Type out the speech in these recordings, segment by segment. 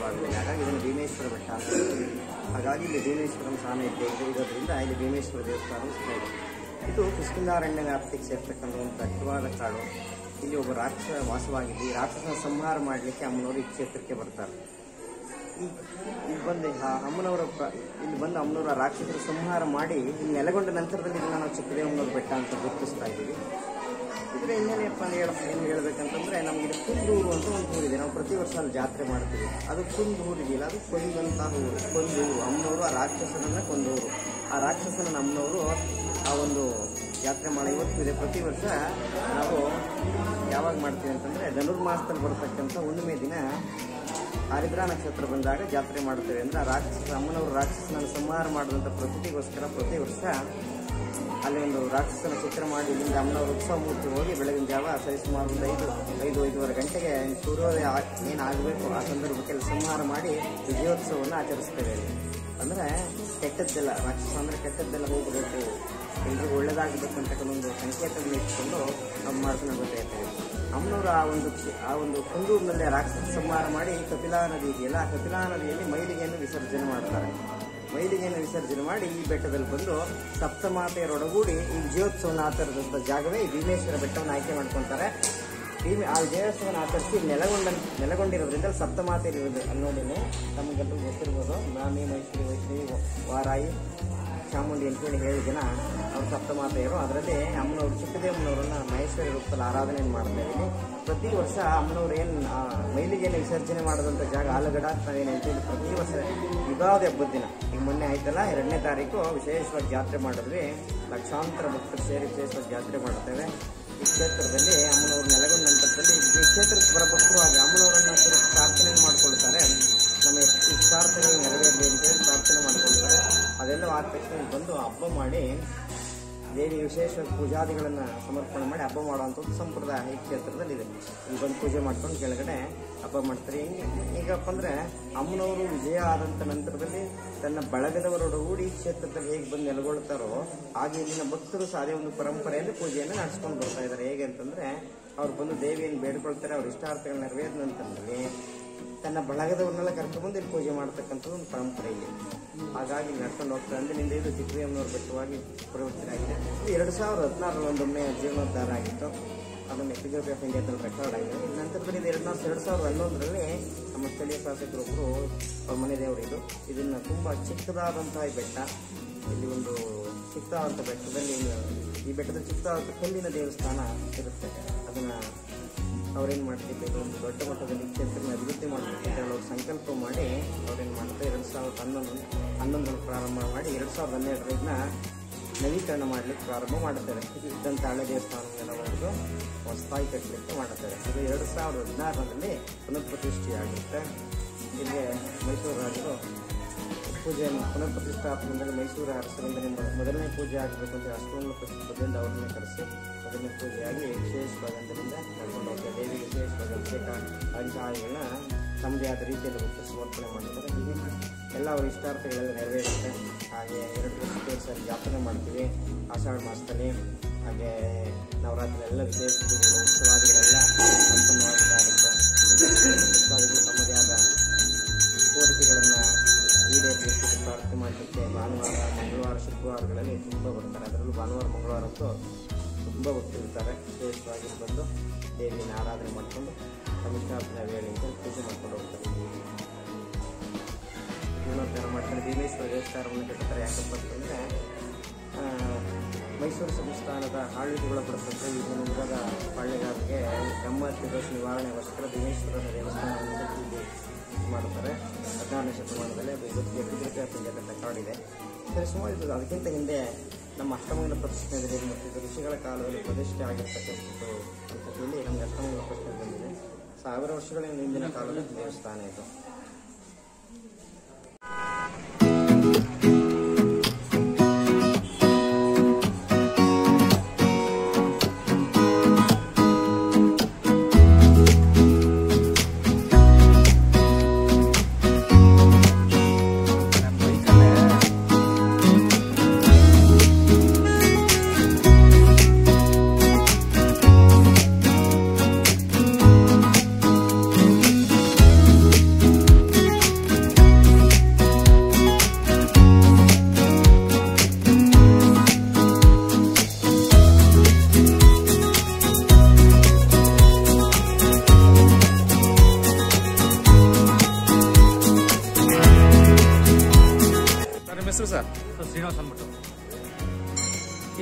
ಹಾಗಾಗಿ ಇದನ್ನು ಭೀಮೇಶ್ವರ ಬೆಟ್ಟ ಹಾಗಾಗಿ ಇಲ್ಲಿ ಸಾನ್ನಿಧ್ಯ ಇದೆ ಇರೋದ್ರಿಂದ ಇಲ್ಲಿ ಭೀಮೇಶ್ವರ ದೇವಸ್ಥಾನ ಸಹ ಇದೆ. ಕೃಷ್ಣಾರಣ್ಯ ವ್ಯಾಪ್ತಿಗೆ ಸೇರ್ತಕ್ಕಂಥ ಒಂದು ದಟ್ಟವಾದ ಕಾಡು ಇಲ್ಲಿ ಒಬ್ಬ ರಾಕ್ಷಸ ವಾಸವಾಗಿದ್ದು, ಈ ರಾಕ್ಷಸನ ಸಂಹಾರ ಮಾಡಲಿಕ್ಕೆ ಅಮ್ಮನವರು ಈ ಕ್ಷೇತ್ರಕ್ಕೆ ಬರ್ತಾರೆ. ಈ ಇಲ್ಲಿ ಬಂದು ಅಮ್ಮನವರ ಇಲ್ಲಿ ಬಂದು ಅಮ್ಮನವರ ರಾಕ್ಷಸರು ಸಂಹಾರ ಮಾಡಿ ಇಲ್ಲಿ ನೆಲೆಗೊಂಡ ನಂತರದಲ್ಲಿ ಇದನ್ನು ನಾವು ಚಿಕ್ಕದೇವಮ್ಮನವ್ರ ಬೆಟ್ಟ ಅಂತ ಗುರುತಿಸ್ತಾ ಇದ್ದೀವಿ. ಇದರ ಇನ್ನೇನಪ್ಪ ಹೇಳ ಏನು ಹೇಳ್ಬೇಕಂತಂದ್ರೆ ನಮಗೆ ಕುಂದೂರು ಅಂತ ಒಂದು ಊರಿದೆ ನಾವು ಪ್ರತಿ ವರ್ಷ ಅಲ್ಲಿ ಜಾತ್ರೆ ಮಾಡ್ತೀವಿ. ಅದು ಕುಂದೂರು ಇಲ್ಲ ಅದು ಕೊಂದಂತಹ ಊರು. ಕೊಂದೂರು ಅಮ್ಮನವರು ಆ ರಾಕ್ಷಸನನ್ನ ಕೊಂದೂರು ಆ ರಾಕ್ಷಸನ ನಮ್ಮನವರು ಆ ಒಂದು ಜಾತ್ರೆ ಮಾಡೋ ಇವತ್ತು ಇದೆ. ಪ್ರತಿ ವರ್ಷ ನಾವು ಯಾವಾಗ ಮಾಡ್ತೀವಿ ಅಂತಂದ್ರೆ ಧನುರ್ಮಾಸದಲ್ಲಿ ಬರ್ತಕ್ಕಂಥ ಹುಣ್ಣಿಮೆ ದಿನ ಆರಿದ್ರಾ ನಕ್ಷತ್ರ ಬಂದಾಗ ಜಾತ್ರೆ ಮಾಡ್ತೇವೆ. ಅಂದ್ರೆ ರಾಕ್ಷಸ ಅಮ್ಮನವರು ರಾಕ್ಷಸನ ಸಂಹಾರ ಮಾಡಿದಂಥ ಪ್ರಕೃತಿಗೋಸ್ಕರ ಪ್ರತಿ ವರ್ಷ ಅಲ್ಲಿ ಒಂದು ರಾಕ್ಷಸನ ಚಿತ್ರ ಮಾಡಿ ಇಲ್ಲಿಂದ ಅಮ್ಮನವರು ಉತ್ಸವ ಮೂರ್ತಿ ಹೋಗಿ ಬೆಳಗಿನ ಜಾವ ಸರಿಸುಮಾರು ಒಂದು ಐದು ಐದು, ಐದೂವರೆ ಗಂಟೆಗೆ ಸೂರ್ಯೋದಯ ಏನು ಆಗಬೇಕು ಆ ಸಂದರ್ಭಕ್ಕೆ ಸಂಹಾರ ಮಾಡಿ ವಿಜಯೋತ್ಸವವನ್ನು ಆಚರಿಸ್ತೇವೆ ಅಂದರೆ ಕೆಟ್ಟದ್ದೆಲ್ಲ, ರಾಕ್ಷಸ ಅಂದರೆ ಕೆಟ್ಟದ್ದೆಲ್ಲ ಹೋಗಬೇಕು ಎಲ್ರಿಗೂ ಒಳ್ಳೇದಾಗಬೇಕು ಅಂತಕ್ಕಂಥ ಒಂದು ಸಂಕೇತವನ್ನು ಇಟ್ಕೊಂಡು ನಮ್ಮ ಮಾರ್ಗನ ಇರ್ತೇವೆ. ಅಮ್ಮನವರು ಆ ಒಂದು ಆ ಒಂದು ಕುಂದೂರಿನಲ್ಲೇ ರಾಕ್ಷಸ ಸಂಹಾರ ಮಾಡಿ ಕಪಿಲಾ ನದಿ ಇದೆಯಲ್ಲ ಆ ಕಪಿಲಾ ನದಿಯಲ್ಲಿ ಮೈಲಿಗೆಯನ್ನು ವಿಸರ್ಜನೆ ಮಾಡ್ತಾರೆ. ಮೈಲಿಗೆಯನ್ನು ವಿಸರ್ಜನೆ ಮಾಡಿ ಈ ಬೆಟ್ಟದಲ್ಲಿ ಬಂದು ಸಪ್ತಮಾತೆಯರೊಡಗೂಡಿ ಈ ವಿಜಯೋತ್ಸವನ ಆಚರಿಸಿದ ಜಾಗವೇ ಈ ಭೀಮೇಶ್ವರ ಬೆಟ್ಟವನ್ನು ಆಯ್ಕೆ ಮಾಡ್ಕೊತಾರೆ. ಭೀಮ, ಆ ವಿಜಯೋತ್ಸವನ ಆಚರಿಸಿ ನೆಲಗೊಂಡ, ನೆಲಗೊಂಡಿರೋದ್ರಿಂದ ಸಪ್ತಮಾತೆ ಇರೋದು ಅಲ್ಲಿ ಗೊತ್ತಿರ್ಬೋದು. ನಾಮಿ ಮೈಸೂರು, ವೈಷ್ಣವಿ ವಾರಾಯಿ. ಚಾಮುಂಡಿ ಅಂತೇಳಿ ಹೇಳಿ ಜನ, ಅವ್ರು ಸಪ್ತಮಾತೆಯರು. ಅದರಲ್ಲಿ ಅಮ್ಮನವರು ಚಿಕ್ಕದೇವಮ್ಮನವರನ್ನ ಮಹೇಶ್ವರಿ ರೂಪದಲ್ಲಿ ಆರಾಧನೆ ಮಾಡ್ತಾ ಇದ್ದೀನಿ ಪ್ರತಿ ವರ್ಷ ಅಮ್ಮನವ್ರು ಏನು ಮೈಲಿಗೆಯನ್ನು ವಿಸರ್ಜನೆ ಮಾಡಿದಂಥ ಜಾಗ ಆಲಗಡ ನಾವೇನು ಹೇಳ್ತೀವಿ ಪ್ರತಿ ವರ್ಷ ಯುಗಾದಿ ಹಬ್ಬದ ದಿನ. ಈಗ ಮೊನ್ನೆ ಆಯ್ತಲ್ಲ, ಎರಡನೇ ತಾರೀಕು ವಿಶೇಷವಾಗಿ ಜಾತ್ರೆ ಮಾಡಿದ್ವಿ. ಲಕ್ಷಾಂತರ ಭಕ್ತರು ಸೇರಿ ವಿಶೇಷವಾಗಿ ಜಾತ್ರೆ ಮಾಡ್ತೇವೆ ಈ ಕ್ಷೇತ್ರದಲ್ಲಿ ಅಮ್ಮನವರು ನೆಲೆಗೊಂಡ ನಂತರದಲ್ಲಿ ಈ ಕ್ಷೇತ್ರಕ್ಕೆ ಬರೋ ಹಾಗೆ ಅಮ್ಮನವರನ್ನ ಪ್ರಾರ್ಥನೆ ಮಾಡ್ಕೊಳ್ತಾರೆ ಆದ ತಕ್ಷಣ ಬಂದು ಹಬ್ಬ ಮಾಡಿ ದೇವಿ ವಿಶೇಷ ಪೂಜಾದಿಗಳನ್ನು ಸಮರ್ಪಣೆ ಮಾಡಿ ಹಬ್ಬ ಮಾಡುವಂಥದ್ದು ಸಂಪ್ರದಾಯ ಈ ಕ್ಷೇತ್ರದಲ್ಲಿ ಇದೆ ಬಂದು ಪೂಜೆ ಮಾಡ್ಕೊಂಡು ಕೆಳಗಡೆ ಹಬ್ಬ ಮಾಡ್ತಾರೆ. ಈಗಪ್ಪ ಅಂದರೆ ಅಮ್ಮನವರು ವಿಜಯ ಆದಂಥ ನಂತರದಲ್ಲಿ ತನ್ನ ಬಳಗದವರೊಡಗೂಡಿ ಈ ಕ್ಷೇತ್ರದಲ್ಲಿ ಹೇಗೆ ಬಂದು ನೆಲೆಗೊಳ್ತಾರೋ ಹಾಗೆ ಇಲ್ಲಿನ ಭಕ್ತರು ಅದೇ ಒಂದು ಪರಂಪರೆಯಲ್ಲಿ ಪೂಜೆಯನ್ನು ನಡೆಸ್ಕೊಂಡು ಬರ್ತಾ ಇದ್ದಾರೆ. ಹೇಗೆ ಅಂತಂದರೆ, ಅವ್ರು ಬಂದು ದೇವಿಯನ್ನು ಬೇಡ್ಕೊಳ್ತಾರೆ, ಅವ್ರ ಇಷ್ಟಾರ್ಥಗಳನ್ನ ನೆರವೇರಿದ ನಂತರದಲ್ಲಿ ತನ್ನ ಬಳಗದವ್ರನ್ನೆಲ್ಲ ಕರ್ಕೊಂಡ್ಬಂದು ಇಲ್ಲಿ ಪೂಜೆ ಮಾಡ್ತಕ್ಕಂಥದ್ದು ಒಂದು ಪರಂಪರೆ ಇಲ್ಲಿ. ಹಾಗಾಗಿ ನಡ್ಕೊಂಡು ಹೋಗ್ತಾರೆ. ಅಂದಿನಿಂದ ಇದು ಚಿಕ್ಕದೇವನವ್ರ ಬೆಟ್ಟವಾಗಿ ಪರಿವರ್ತನೆ ಆಗಿದೆ. ಇದು ಎರಡು ಸಾವಿರದ ಹದಿನಾರರಲ್ಲಿ ಒಂದೊಮ್ಮೆ ಜೀರ್ಣೋದ್ಧಾರ ಆಗಿತ್ತು. ಅದನ್ನು ಎಪಿಜೋಪಿ ಆಫ್ ಇಂಡಿಯಾದಲ್ಲಿ ರೆಕಾರ್ಡ್ ಆಗಿದೆ. ನಂತರದಲ್ಲಿ ಇದು ಎರಡು ಎರಡು ಸಾವಿರದ ಹನ್ನೊಂದರಲ್ಲಿ ನಮ್ಮ ಸ್ಥಳೀಯ ಶಾಸಕರೊಬ್ಬರು ಅವ್ರ ಮನೆ ದೇವರು ಇದು. ಇದನ್ನು ತುಂಬ ಚಿಕ್ಕದಾದಂತಹ ಈ ಬೆಟ್ಟ. ಇಲ್ಲಿ ಒಂದು ಚಿಕ್ಕದಾದಂಥ ಬೆಟ್ಟದಲ್ಲಿ, ಈ ಬೆಟ್ಟದ ಚಿಕ್ಕದಾದಂಥ ಕಲ್ಲಿನ ದೇವಸ್ಥಾನ ಇರುತ್ತೆ. ಅದನ್ನು ಅವ್ರೇನು ಮಾಡ್ತಿದ್ದಾರೆ ಒಂದು ದೊಡ್ಡ ಮಟ್ಟದಲ್ಲಿ ಕ್ಷೇತ್ರನ ಅಭಿವೃದ್ಧಿ ಮಾಡಬೇಕು ಅಂತ ಅವ್ರು ಸಂಕಲ್ಪ ಮಾಡಿ ಅವ್ರೇನು ಮಾಡ್ತಾರೆ ಎರಡು ಸಾವಿರದ ಹನ್ನೊಂದು ಹನ್ನೊಂದರಲ್ಲಿ ಪ್ರಾರಂಭ ಮಾಡಿ ಎರಡು ಸಾವಿರದ ಹನ್ನೆರಡರಿಂದ ನವೀಕರಣ ಮಾಡಲಿಕ್ಕೆ ಪ್ರಾರಂಭ ಮಾಡುತ್ತಾರೆ ಇದು ಇದ್ದಂಥ ಹಳೆ ದೇವಸ್ಥಾನಗಳ ಒಂದು ಹೊಸದಾಗಿ ಕಟ್ಟಲಿಕ್ಕೆ ಮಾಡುತ್ತಾರೆ ಇದು ಎರಡು ಸಾವಿರದ ಹದಿನಾರರಲ್ಲಿ ಪುನಃಪ್ರತಿಷ್ಠೆಯಾಗುತ್ತೆ. ಇಲ್ಲಿ ಮೈಸೂರು ರಾಜರು ಪೂಜೆಯನ್ನು ಪುನಃ ಪ್ರತಿಷ್ಠಾಪನೆಯಲ್ಲಿ ಮೈಸೂರು ಅರಸರಿಂದ ಮೊದಲನೇ ಪೂಜೆ ಆಗಬೇಕು ಅಂತ ಅಷ್ಟೊಂದು ಪ್ರಸಿದ್ಧದಿಂದ ಅವ್ರನ್ನೇ ಕರೆಸಿ ಮೊದಲನೇ ಪೂಜೆಯಾಗಿ ವಿಶೇಷ ಭಾಗದಿಂದ ನಡ್ಕೊಂಡು ಹೋಗ್ತಾರೆ ದೇವಿ ವಿಶೇಷ ಭಾಗ ಅಭಿಷೇಕ ಅಲಂಕಾರಗಳನ್ನ ತಮ್ಮದೇ ಆದ ರೀತಿಯಲ್ಲಿ ಗೊತ್ತು ಸಮರ್ಪಣೆ ಮಾಡ್ತಾರೆ ಹೀಗೆ ಎಲ್ಲ ಅವ್ರ ಇಷ್ಟಾರ್ಥಗಳೆಲ್ಲ ನೆರವೇರುತ್ತೆ. ಹಾಗೆ ಎರಡು ವರ್ಷಕ್ಕೆ ಜಾತ್ರೆ ಮಾಡ್ತೀವಿ. ಆಷಾಢ ಮಾಸದಲ್ಲಿ. ಹಾಗೆ ನವರಾತ್ರಿ ಎಲ್ಲ ವಿಶೇಷ ಪೂಜೆಗಳು, ಉತ್ಸವಾದಿಗಳೆಲ್ಲ ಸಂಪನ್ನವಾಗ್ತಾ ಇರುತ್ತೆ ತಮ್ಮದೇ ಆದ ಕೋರಿಕೆಗಳನ್ನು ಈಡೇರಿಸಲಿಕ್ಕೆ ಪ್ರಾರ್ಥನೆ ಮಾಡಲಿಕ್ಕೆ ಭಾನುವಾರ, ಮಂಗಳವಾರ, ಶುಕ್ರವಾರಗಳಲ್ಲಿ ತುಂಬ ಬರ್ತಾರೆ. ಅದರಲ್ಲೂ ಭಾನುವಾರ ಮಂಗಳವಾರ ಅಂತೂ ತುಂಬ ಗೊತ್ತಿರ್ತಾರೆ ವಿಶೇಷವಾಗಿ ಬಂದು ದೇವಿಯನ್ನು ಆರಾಧನೆ ಮಾಡಿಕೊಂಡು ತಮಿಷ್ಟಾರ್ಥನೆ ವೇಳೆ ಅಂತ ಪೂಜೆ ಮಾಡ್ಕೊಂಡು ಹೋಗ್ತಾರೆ. ಜೀರ್ಣೋದ್ಧಾರ ಮಾಡ್ತಾರೆ ಭೀಮೇಶ್ವರ ದೇವಸ್ಥಾನವನ್ನು ಕಟ್ಟುತ್ತಾರೆ ಯಾಕಪ್ಪ ಅಂತಂದರೆ ಮೈಸೂರು ಸಂಸ್ಥಾನದ ಆಡಳಿತಗೊಳಪಡಿಸುತ್ತೆ ಈ ಮುಂಗಾದ ಪಾಳ್ಯಗಾರರಿಗೆ ಬ್ರಹ್ಮಹತ್ಯೆ ನಿವಾರಣೆ ನಿವಾರಣೆಗೋಸ್ಕರ ಭೀಮೇಶ್ವರನ ದೇವಸ್ಥಾನವನ್ನು ಮಾಡ್ತಾರೆ. ಹದಿನಾರನೇ ಶತಮಾನದಲ್ಲಿ ಇವತ್ತಿಗೆ ಕುದುರೆ ಪಂದ್ಯದ ರೆಕಾರ್ಡ್ ಇದೆ ಸುಮಾರು ಇದು ಅದಕ್ಕಿಂತ ಹಿಂದೆ ನಮ್ಮ ಅಷ್ಟಮಂಗಲ ಪ್ರತಿಷ್ಠೆಯಲ್ಲಿ ಮತ್ತು ಋಷಿಗಳ ಕಾಲದಲ್ಲಿ ಪ್ರತಿಷ್ಠೆ ಆಗಿರ್ತಕ್ಕಂಥದ್ದು ಅಂತ ಹೇಳಿ ನಮಗೆ ಅಷ್ಟಮಂಗಲ ಪ್ರತಿಷ್ಠೆ ಬಂದಿದೆ. ಸಾವಿರ ವರ್ಷಗಳ ಹಿಂದಿನ ಕಾಲದಲ್ಲಿ ದೇವಸ್ಥಾನ ಇದು.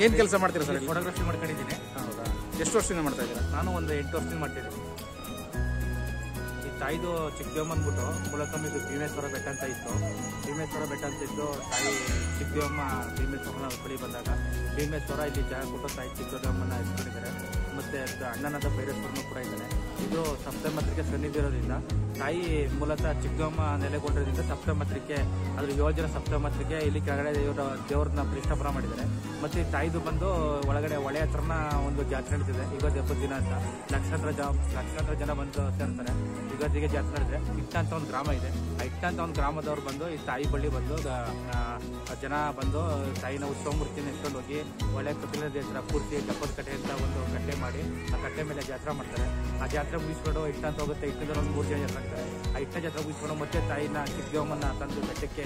ಏನು ಕೆಲಸ ಮಾಡ್ತೀರಾ ಸರ್ ಫೋಟೋಗ್ರಫಿ ಮಾಡ್ಕೊಂಡಿದ್ದೀನಿ. ಹೌದಾ? ಎಷ್ಟು ವರ್ಷದಿಂದ ಮಾಡ್ತಾ ಇದ್ದೀರಾ? ನಾನು ಒಂದು ಎಂಟು ವರ್ಷದಿಂದ ಮಾಡ್ತಿದ್ದೀನಿ. ತಾಯಿದು ಚಿಕ್ಕದೇವಮ್ಮ ಅಂದ್ಬಿಟ್ಟು ಮೂಲಕಮ್ಮಿದು ಭೀಮೇಶ್ವರ ಬೆಟ್ಟ ಅಂತ ಇತ್ತು. ಭೀಮೇಶ್ವರ ಬೆಟ್ಟ ಅಂತ ಇತ್ತು ತಾಯಿ ಚಿಕ್ಕದೇವಮ್ಮ ಭೀಮೇಶ್ವರನ ಬಳಿ ಬಂದಾಗ ಭೀಮೇಶ್ವರ ಇಲ್ಲಿ ಜಾಗ ಕೊಟ್ಟು ತಾಯಿ ಚಿಕ್ಕದೇವಮ್ಮನ ಇಟ್ಕೊಂಡಿದ್ದಾರೆ. ಮತ್ತೆ ಅಣ್ಣನಾದ ಭೈರೇಶ್ವರನು ಕೂಡ ಇದ್ದಾನೆ. ಇದು ಸಪ್ತಮತ್ರಿಕೆ ಸನ್ನಿಧಿರೋದ್ರಿಂದ ತಾಯಿ ಮೂಲತಃ ಚಿಕ್ಕಮ್ಮ ನೆಲೆಗೊಂಡಿರೋದ್ರಿಂದ ಸಪ್ತಮತ್ರಿಕೆ ಅದ್ರ ಯೋಜನೆ ಜನ ಸಪ್ತಮತ್ರಿಕೆ ಇಲ್ಲಿ ಕೆಳಗಡೆ ದೇವರ, ದೇವ್ರನ್ನ ಪ್ರತಿಷ್ಠಾಪನ ಮಾಡಿದ್ದಾರೆ. ಮತ್ತೆ ತಾಯಿದು ಬಂದು ಒಳಗಡೆ ಹೊಳೆ ಹತ್ರನ ಒಂದು ಜಾತ್ರೆ ನಡೀತಿದೆ. ಇವತ್ತು ಎಪ್ಪತ್ತು ದಿನ ಅಂತ. ಲಕ್ಷಾಂತರ ಜನ ಲಕ್ಷಾಂತರ ಜನ ಬಂದು ಸೇರ್ತಾರೆ. ಯುಗಾದಿಗೆ ಜಾತ್ರೆ ನಡೆದ್ರೆ ಇಟ್ಟ ಅಂತ ಒಂದು ಗ್ರಾಮ ಇದೆ. ಆ ಇಟ್ಟ ಅಂತ ಒಂದು ಗ್ರಾಮದವ್ರು ಬಂದು ಈ ತಾಯಿ ಬಳ್ಳಿ ಬಂದು ಜನ ಬಂದು ತಾಯಿನ ಉತ್ಸವ ಮೂರ್ತಿನ ಎತ್ಕೊಂಡು ಹೋಗಿ ಒಳ್ಳೆ ಕಪಿಲ ನದಿ ಹತ್ರ ಪೂರ್ತಿ ಡಪ್ಪದ ಕಟ್ಟೆ ಅಂತ ಒಂದು ಕಟ್ಟೆ ಮಾಡಿ ಆ ಕಟ್ಟೆ ಮೇಲೆ ಜಾತ್ರೆ ಮಾಡ್ತಾರೆ. ಆ ಜಾತ್ರೆ ಮುಗಿಸ್ಕೊಂಡು ಇಟ್ಟ ಅಂತ ಹೋಗುತ್ತೆ. ಇಟ್ಟದಲ್ಲಿ ಒಂದು ಮೂರು ಜನ ಜಾತ್ರೆ ಆಗ್ತಾರೆ ಆ ಇಟ್ಟ ಜಾತ್ರೆ ಮುಗಿಸ್ಕೊಂಡು ಮತ್ತೆ ತಾಯಿನ ಚಿಕ್ಕದೇವಮ್ಮನ ತಂದು ಬೆಟ್ಟಕ್ಕೆ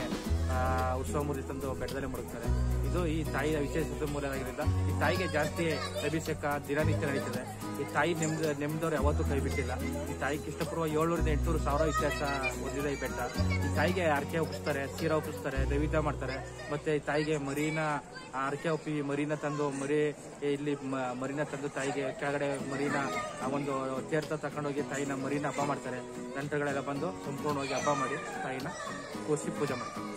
ಉತ್ಸವ ಮೂರ್ತಿ ತಂದು ಬೆಟ್ಟದಲ್ಲಿ ಮುಡುತ್ತಾರೆ ಇದು ಈ ತಾಯಿಯ ವಿಶೇಷತೆ ಮೂಲವಾಗಿರೋದ್ರಿಂದ ಈ ತಾಯಿಗೆ ಜಾಸ್ತಿ ಅಭಿಷೇಕ, ದಿನನಿತ್ಯ ನಡೀತದೆ. ಈ ತಾಯಿ ನೆಮ್ಮದ ನೆಮ್ಮದವ್ರು ಯಾವತ್ತೂ ಕೈ ಬಿಟ್ಟಿಲ್ಲ. ಈ ತಾಯಿಗೆ ಇಷ್ಟಪೂರ್ವ ಏಳ್ನೂರಿಂದ ಎಂಟುನೂರು ಸಾವಿರ ಇತಿಹಾಸ ಹೊಂದಿದೆ ಈ ಬೆಟ್ಟ. ಈ ತಾಯಿಗೆ ಅರಕೆ ಒಪ್ಪಿಸ್ತಾರೆ, ಸೀರೆ ಒಪ್ಪಿಸ್ತಾರೆ, ನೈವೇದ್ಯ ಮಾಡ್ತಾರೆ. ಮತ್ತೆ ಈ ತಾಯಿಗೆ ಮರಿನ ಅರಕೆ ಒಪ್ಪಿ ಮರಿನ ತಂದು, ಮರಿ, ಇಲ್ಲಿ ಮರೀನ ತಂದು ತಾಯಿಗೆ ಕೆಳಗಡೆ ಮರಿನ ಒಂದು ತೀರ್ಥ ತಕೊಂಡೋಗಿ ತಾಯಿನ ಮರಿನ ಹಬ್ಬ ಮಾಡ್ತಾರೆ. ನಂತರಗಳೆಲ್ಲ ಬಂದು ಸಂಪೂರ್ಣವಾಗಿ ಹಬ್ಬ ಮಾಡಿ ತಾಯಿನ ಕೂರಿಸಿ ಪೂಜೆ ಮಾಡ್ತಾರೆ.